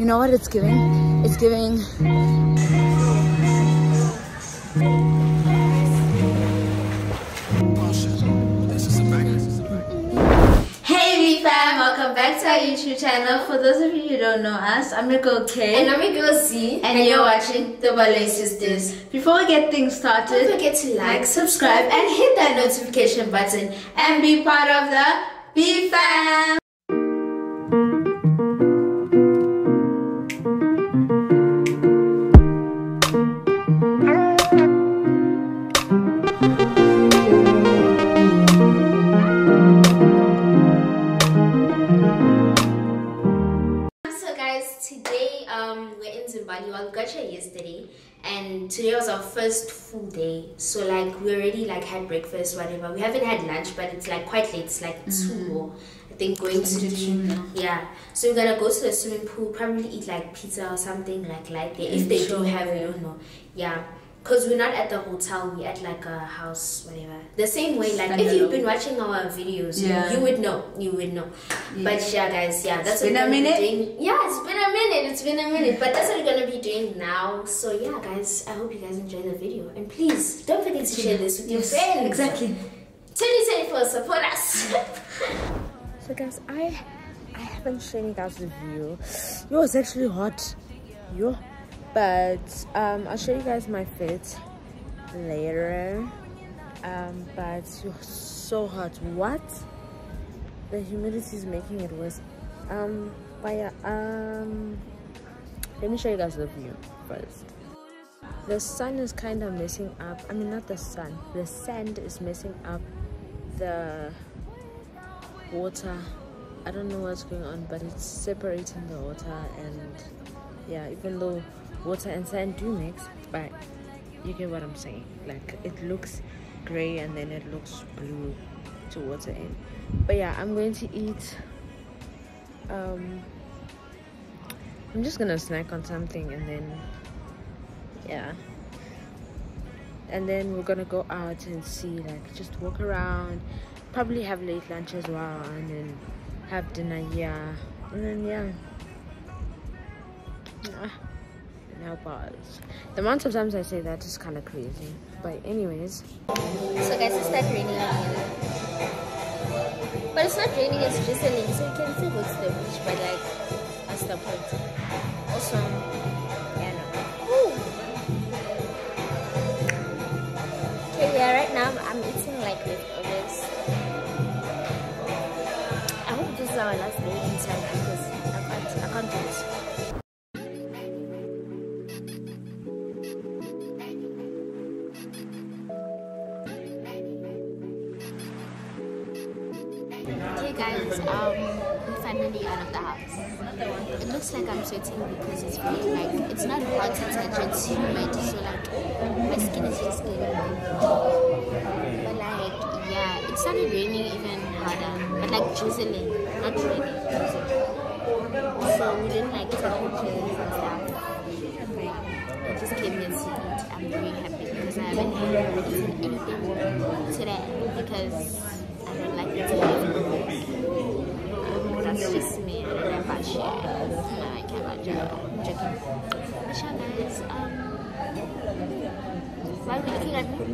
You know what it's giving? It's giving Hey B fam, welcome back to our YouTube channel. For those of you who don't know us, I'm your girl K. And I'm your girl Z. and you're watching the Baloyi Sisters. Before we get things started, Don't forget to like, subscribe, and hit that notification button. and be part of the B full day. So like we already like had breakfast, whatever. We haven't had lunch, but it's like quite late. It's like two or I think going to the yeah. So we're gonna go to the swimming pool, probably eat like pizza or something like like there if they do have. We don't know. Yeah. Cause we're not at the hotel, we're at like a house, whatever. The same way, like if you've been watching our videos, you- Yeah. you, would know, you would know. But yeah, guys, yeah, that's been what a we're gonna be minute? doing. Yeah, it's been a minute. It's been a minute. But that's what we're gonna be doing now. So yeah, guys, I hope you guys enjoy the video. And please don't forget to share this with your friends. Exactly. 2024, support us. So guys, I I haven't shown you guys the view. It was actually hot. Yo. But um I'll show you guys my fit later. Um but so hot. What? The humidity is making it worse. Um but yeah, um let me show you guys the view first. The sun is kind of messing up. I mean, not the sun. The sand is messing up the water i don't know what's going on but it's separating the water and yeah even though water and sand do mix but you get what i'm saying. Like it looks gray and then it looks blue to water in. But yeah i'm going to eat um i'm just gonna snack on something and then yeah. And then we're gonna go out and see like just walk around probably have late lunch as well and then have dinner yeah. And then yeah. Ah, now pause the amount of times i say that is kind of crazy but anyways so guys, it's not raining. But it's not raining, it's drizzling. So you can still go to the beach, but like, what's the point? Also, Okay guys, um, we're finally out of the house. It looks like I'm sweating because it's really like, it's not hot, actually it's humid, so like, my skin is just getting But like, yeah, it started raining even harder, but like drizzling, not raining, drizzling. So we didn't like take pictures and stuff. I just came here eat. I'm very happy because I haven't eaten anything today because I that's just me. I about you. No, I you. I'm joking. But guys, um, why are we looking at me?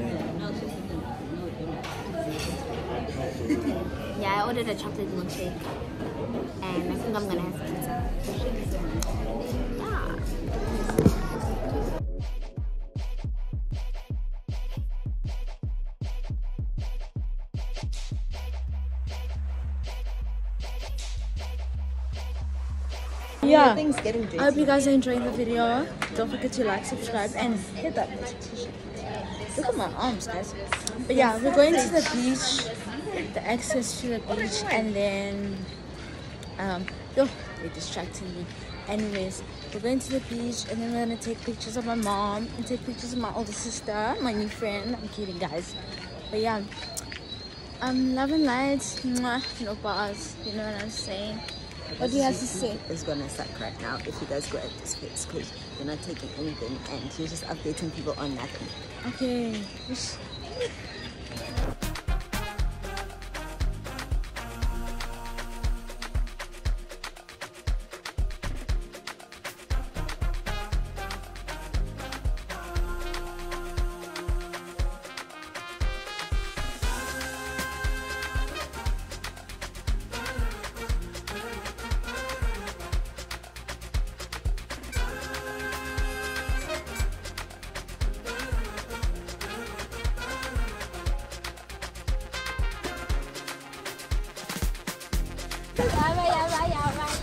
Yeah, I ordered a chocolate milkshake and I think I'm gonna have pizza. Yeah Things getting I hope you guys are enjoying the video. Don't forget to like, subscribe, and hit that notification. Look at my arms, guys. But yeah, we're going to the beach, the access to the beach, and then um, yo, they're distracting me. Anyways, we're going to the beach, and then we're gonna take pictures of my mom and take pictures of my older sister, my new friend. I'm kidding, guys. But yeah, um, love and light, no bars. You know what I'm saying? What do you have to say? Is gonna suck right now if you guys go at this pace because you're not taking anything and you're just updating people on nothing. Okay.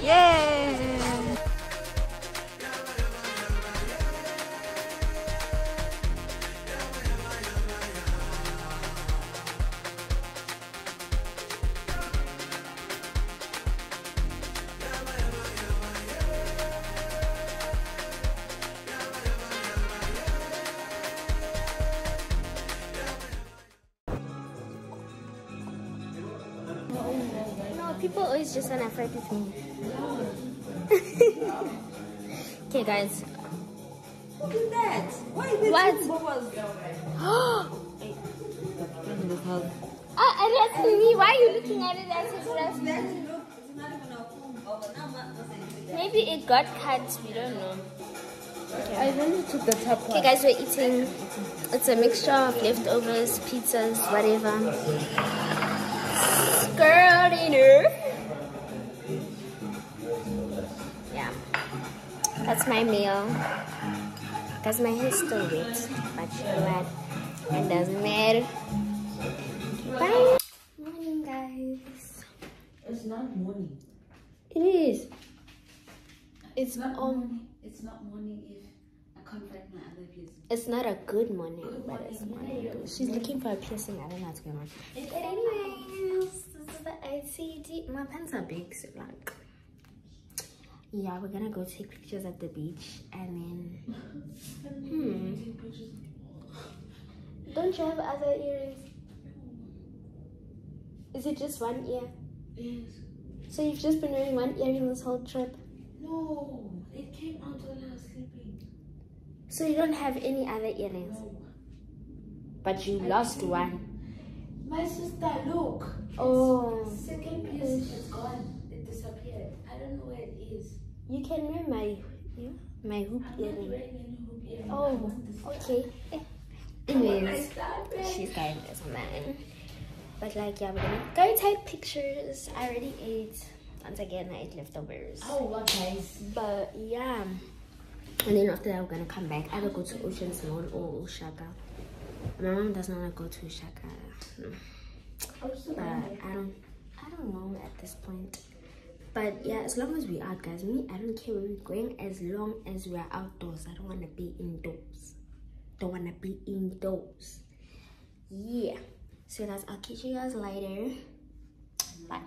Just- people always just wanna fight with me. okay, guys. Look at that! Why is What? two bubbles? Ah, uh, that's me. Why are you looking at it as if that's me? That look, it's not even a full bubble. Now, ma- ma- say- Maybe it got cut. We don't know. I only took the top Okay, guys, we're eating. It's a mixture of leftovers, pizzas, whatever. Girl dinner. That's my meal. Because my hair's still wet, but what? It doesn't matter. Bye. Morning, guys. It's not morning. It is. It's not um. morning. It's not morning if I can't find my other piercing. It's not a good morning, but it's morning. She's looking for a piercing. I don't know what's going on. But anyways, this is the ICD. My pants are big, so like, yeah, we're gonna go take pictures at the beach and then. Hmm. Don't you have other earrings? Is it just one ear? Yes. So you've just been wearing one earring this whole trip. No, it came out while I was sleeping. So you don't have any other earrings, No. but you lost one. My sister, look. Oh. Second piece is gone. It disappeared. I don't know where it is. You can wear my my hoop not earring. wearing any hoop earring. I Oh, okay. Anyways, she's going this man. But like, yeah, we're gonna go take pictures. I already ate. Once again, I ate leftovers. Oh, what guys? But yeah. And then after that, we're gonna come back. Either go to Ocean's Mall or uShaka. My mom doesn't want to go to uShaka. No. Oh, but I don't, I don't know at this point. But yeah, as long as we out, guys. Me, I don't care where we're going. As long as we're outdoors, I don't want to be indoors. Don't want to be indoors. Yeah. So guys, I'll catch you guys later. Bye.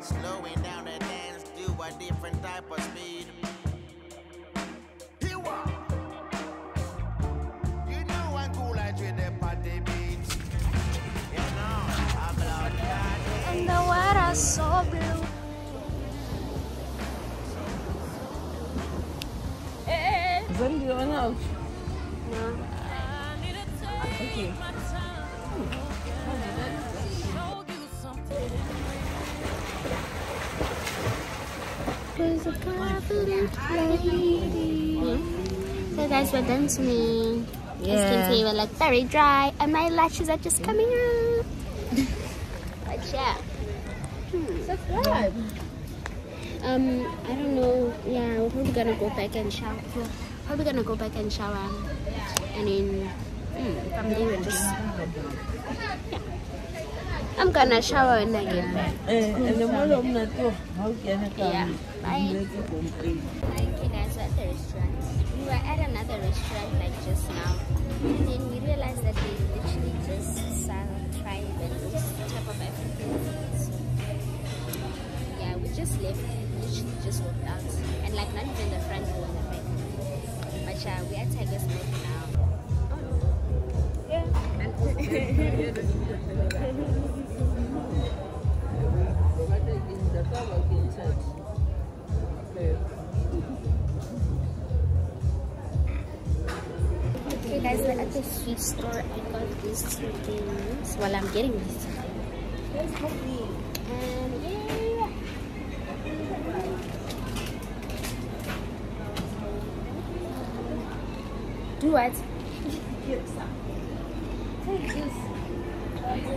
Slowing down the dance, do a different type of speed. So blue. Eh. Then you out. No. Okay. Who's a confident lady? So guys, we're done swimming. As you can see, we're like very dry, and my lashes are just coming out. but yeah. Subscribe. Um, I don't know. Yeah, we're probably gonna go back and shower. We're probably gonna go back and shower, and then mm, from there we're just. Yeah. I'm gonna shower when I get back. Eh, and the more of na to, how can I Yeah. Bye. Okay guys, we're at the restaurant. We were at another restaurant like just now. And then we realized that they literally just sell tribe and those type of just left. Literally just walked out. And like not even the front door, in the back. But yeah, we are Tiger's now. Okay guys, we're at the sweet store. I got these two things. Well, I'm getting these. And yeah. Do what?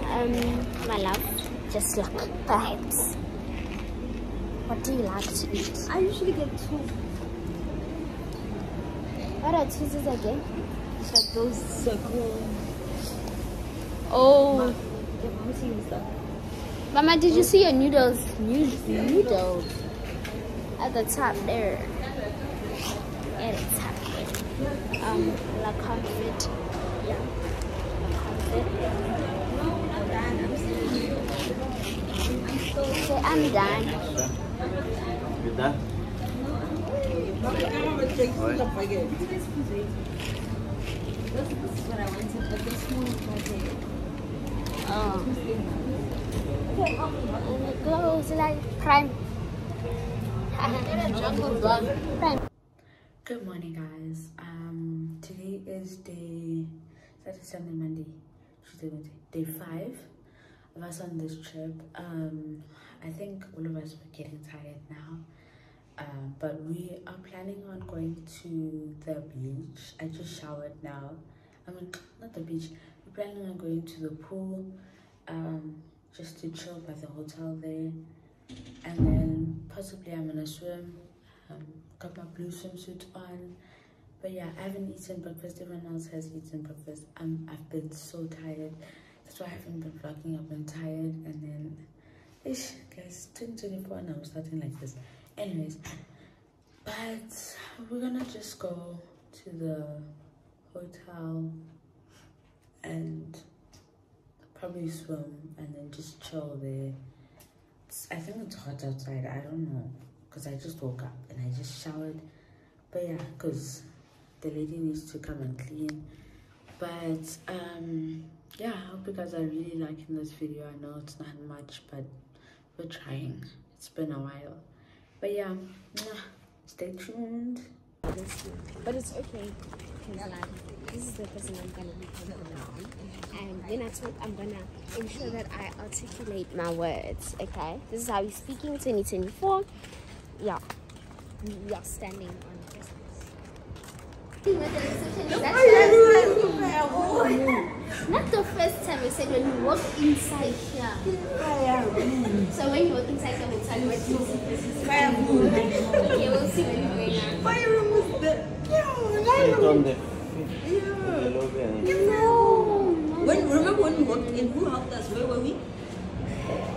Um, my love, just look, perhaps. What do you like to eat? I usually get two. What are cheeses again? It's like those circles. Oh. Mama, did you see your noodles? Nood- Noodles. At the top there. At the top there. Um, La Confit. Yeah. La Confit. Say, I'm done. You done? Oh. And it goes like prime. Jungle vlog. Prime. Good morning, guys. Um, today is day Saturday, Sunday, Monday, Tuesday, Wednesday, day five of us on this trip. Um, I think all of us were getting tired now. Um, but we are planning on going to the beach. I just showered now. I mean, not the beach. We're planning on going to the pool, um, just to chill by the hotel there, and then possibly I'm gonna swim. Um, got my blue swimsuit on. But yeah, I haven't eaten breakfast. Everyone else has eaten breakfast. I've been so tired. That's why I haven't been vlogging. I've been tired, and then, ish, guys, 2024 and I'm starting like this. Anyways, but we're gonna just go to the hotel and probably swim and then just chill there. It's, I think it's hot outside. I don't know because I just woke up and I just showered. But yeah, because the lady needs to come and clean. But um, yeah, I hope you guys are really liking this video. I know it's not much, but we're trying. It's been a while. But yeah, stay tuned. But it's okay this is the person I'm gonna be around, and when I talk, I'm gonna ensure that I articulate my words. Okay, this is how we speaking 2024. Yeah, we are standing on. Not the first time I said when you walk inside here. So when you walk inside the hotel, you went to Okay, we'll see when you're going out. Sit on the the lobby and When, remember when we walked in, who helped us? Where were we?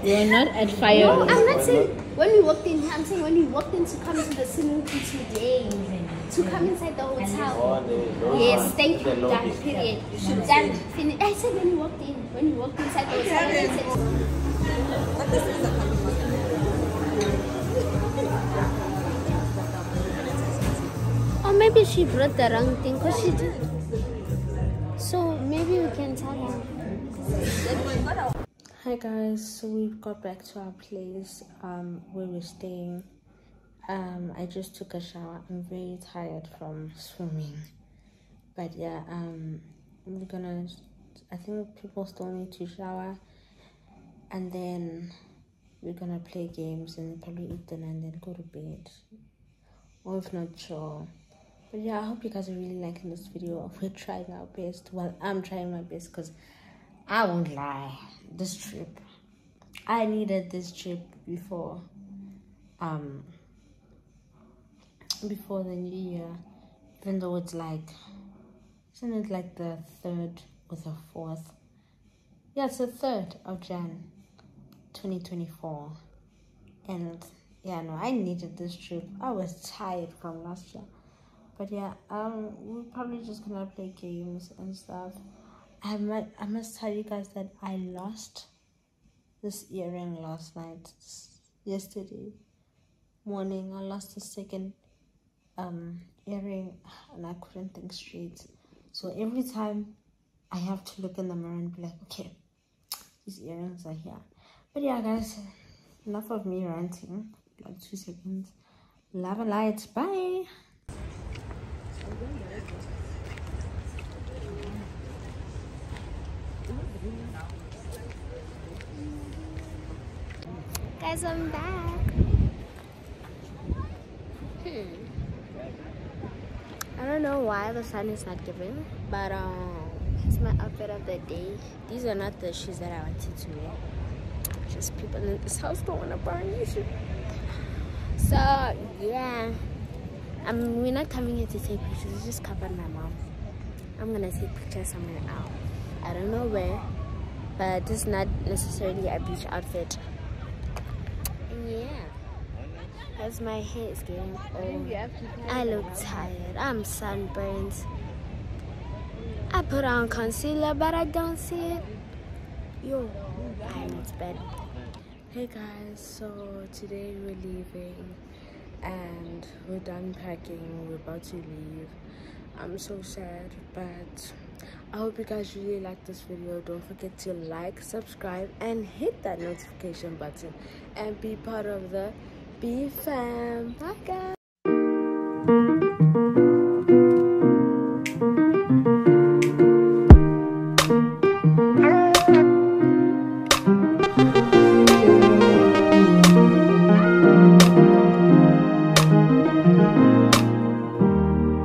We're not at fire. No, I'm not saying when we walked in. I'm saying when we walked in to come into the swimming pool today, to come inside the hotel. lobby. Yes, thank you. The Done. lobby. Period. Done. Finish. I said when we walked in. When we walked inside the hotel. I said, But this is a or maybe she brought the wrong thing because she did. So maybe we can tell her. Hi guys, so we got back to our place um where we're staying. Um I just took a shower. I'm very tired from swimming. But yeah, um we're gonna I think people still need to shower and then we're gonna play games and probably eat dinner and then go to bed. Or if not chill. But yeah, I hope you guys are really liking this video. We're trying our best. Well, I'm trying my best because I won't lie. This trip, I needed this trip before, um, before the new year. Even though it's like, isn't it like the third or the fourth? Yeah, it's the third of Jan, 2024. And yeah, no, I needed this trip. I was tired from last year. But yeah, um, we're probably just gonna play games and stuff. I must, I must tell you guys that I lost this earring last night, yesterday morning. I lost the second um earring, and I couldn't think straight. So every time I have to look in the mirror and be like, okay, these earrings are here. But yeah, guys, enough of me ranting. Like two seconds. Love and light. Bye. Guys, I'm back. Hmm. I don't know why the sun is not giving, but um, it's my outfit of the day. These are not the shoes that I wanted to wear. Just people in this house don't want to burn shoes. So yeah, um, we're not coming here to take pictures. It's just covered my mom. I'm gonna take pictures somewhere else. I don't know where, but this is not necessarily a beach outfit. Yeah, as my hair is getting old, I look tired. I'm sunburned. I put on concealer, but I don't see it. Yo, I need to bed. Hey guys, so today we're leaving and we're done packing. We're about to leave. I'm so sad, but I hope you guys really like this video. Don't forget to like, subscribe, and hit that notification button. And be part of the B Fam. Bye, guys.